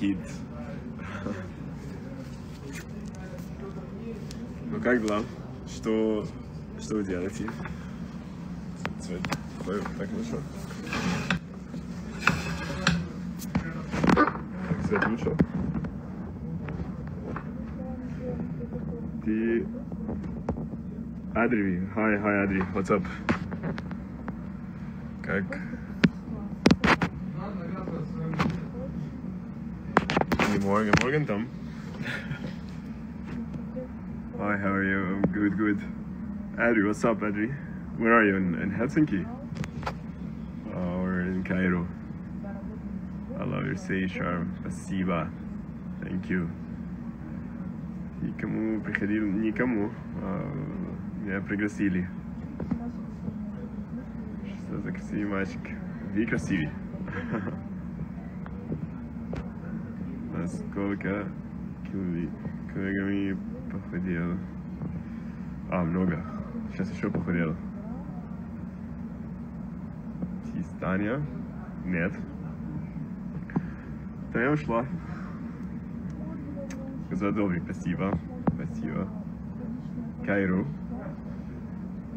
Кит. Ну как дела? Что, что вы делаете? Твой так хорошо. Так, свет лучше. Ты... Адри, hi, hi, Адри, what's up? Как? Good morning, morning, Tom. Hi, how are you? I'm good, good. Adri, what's up, Adri? Where are you? In, in Helsinki? Or in Cairo? I love your say, Charm. Спасибо. Thank you. Никому приходил, никому. а, Меня пригласили. Что за красивый мальчик? Вы красивый. Насколько киломи- килограммами похудел? А, много. Сейчас еще похудел. Тистаня? Нет. Таня ушла. Сказала добрый, спасибо. Спасибо. Кайру.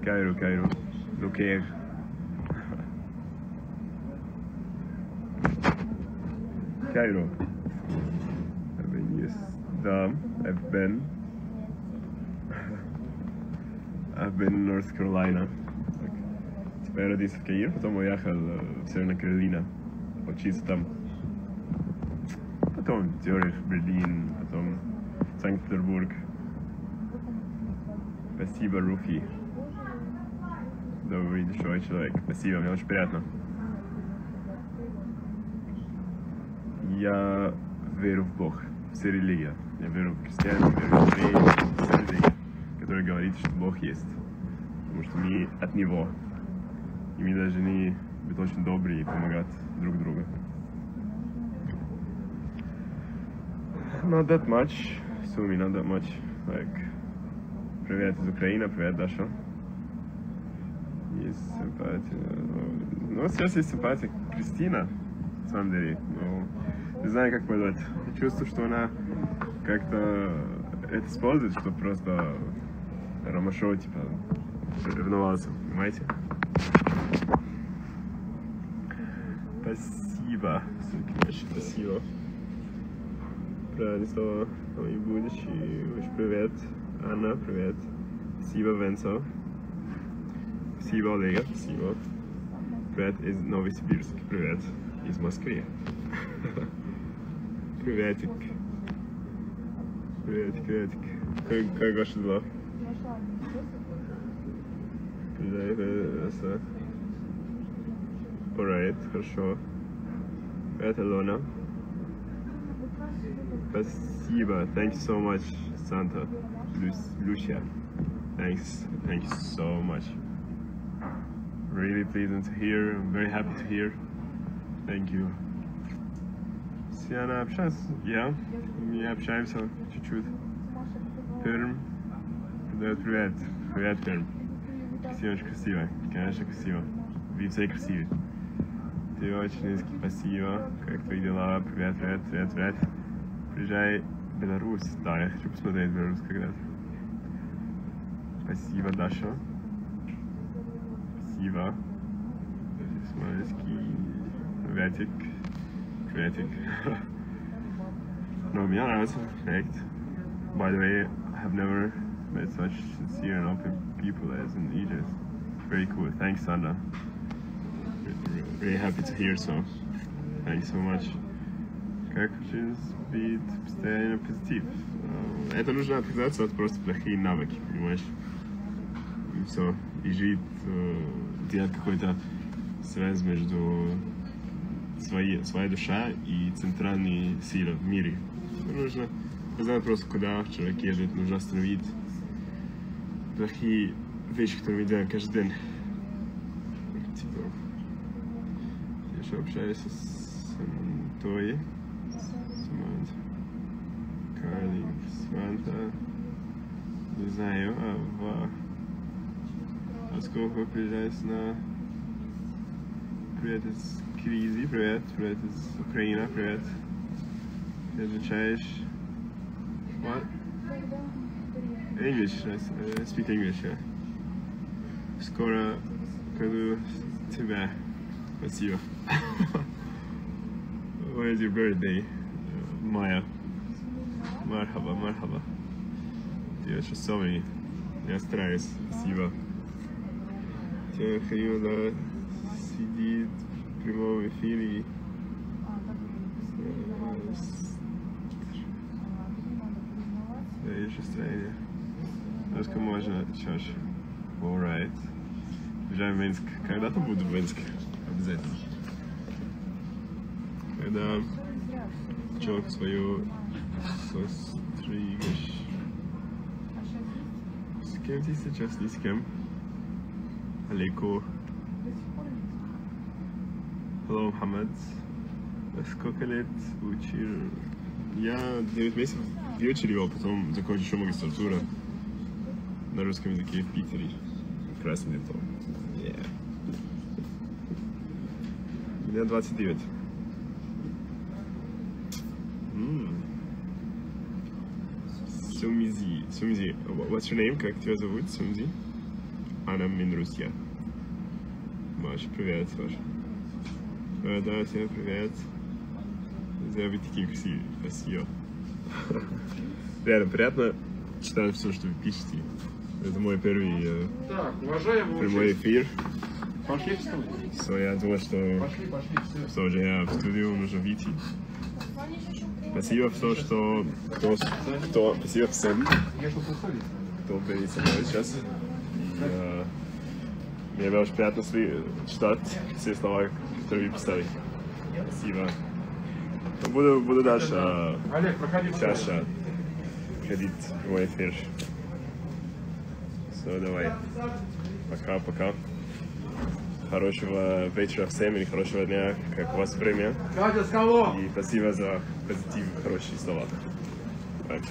Кайру, Кайру. Ну, Кейр. Cairo. I've been yes. Да, I've been. I've been in North Carolina. Так. Теперь родился в Каир, потом уехал э, в Северную Каролину. Учиться там. Потом Цюрих, Берлин, потом Санкт-Петербург. Спасибо, Руфи. Добрый душевный человек. Спасибо, мне очень приятно. Я верю в Бог, все религии. Я верю в христиан, верю в евреев, все религии, которые говорят, что Бог есть. Потому что мы от Него. И мы должны быть очень добрые и помогать друг другу. Not that much. Sumi, not that much. Like, привет из Украины, привет, Даша. Есть симпатия. Ну, сейчас есть симпатия Кристина, на самом деле. Ну, не знаю, как подать. Чувствую, что она как-то это использует, чтобы просто Ромашова, типа, ревновался, понимаете? Спасибо, Сергеевич, спасибо. Правильно слово, мой будущий. Очень привет. Анна, привет. Спасибо, Венцо. Спасибо, Олега, спасибо. Привет из Новосибирска, привет. Из Москвы. Приветик. Приветик, приветик. Как, как ваши дела? Привет, привет. Alright, хорошо. Привет, Алена. Спасибо. Thank you so much, Santa. Lu- Lucia. Thanks. Thank you so much. Really pleasant to hear. I'm very happy to hear. Thank you. Сиана, общаемся? Я? Мы общаемся чуть-чуть. Перм. Передает привет. Привет, Перм. Красиво, очень красиво. Конечно, красиво. Вы все красивые. Ты очень низкий, спасибо. Как твои дела? Привет, привет, привет, привет. Приезжай в Беларусь. Да, я хочу посмотреть Беларусь когда-то. Спасибо, Даша. Спасибо. Смольский. Приветик. Приветик. No, мне нравится проект. By the way, I have never met such sincere and open people as in Egypt. Very cool. Thanks, Sandra. Re- Really happy to hear so. Thanks so much. Как учиться быть постоянно позитив? Э, Это нужно отказаться от просто плохие навыки, понимаешь? И все. И жить, э, делать какой-то связь между своей, своя душа и центральные силы в мире. Нужно знать просто, куда человек едет, нужно остановить плохие вещи, которые мы делаем каждый день. Типа, я еще общаюсь с Той, Самант, Карли, Саманта, не знаю, а в... А сколько вы приезжаете на... Привет из Квизи, привет, привет из Украины, привет. Ты изучаешь... What? English. I s- I speak English, yeah. Скоро приду тебя. Спасибо. When is your birthday? Maya. Мархаба, мархаба. Я сейчас so many. Я стараюсь. Спасибо. Я ходил на CD в прямом эфире. С- Да, есть настроение. Насколько можно чаще. Alright. Приезжаем в Минск. Когда-то буду в Минск. Обязательно. Когда челку свою состригешь. С кем ты сейчас? Ни с кем. Алейку. Hello, Мухаммад. Сколько лет учил? Я 9 месяцев выучил, а потом закончил магистратуру на русском языке в Питере. Красный диплом. Yeah. Мне 29. М. Сумизи. Сумизи. Wha- What's your name? Как тебя зовут? Сумизи? Анна Минрусья. Маш, привет, Маш. Да, всем привет. Вы такие красивые. Спасибо. Реально приятно читать все, что вы пишете. Это мой первый Так, уважаемый прямой эфир. пошли в студию. So, я думаю, что Пошли, пошли, все. уже я в студию нужно выйти. Спасибо все, что кто, кто спасибо всем, кто был со мной сейчас. Мне было очень приятно читать все слова, которые вы писали. Спасибо. Буду, буду дальше Олег, проходи чаще ходить в мой эфир. Все, давай. Пока-пока. Хорошего вечера всем или хорошего дня, как у вас время. И спасибо за позитив, хорошие слова. Бай.